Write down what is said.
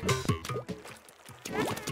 you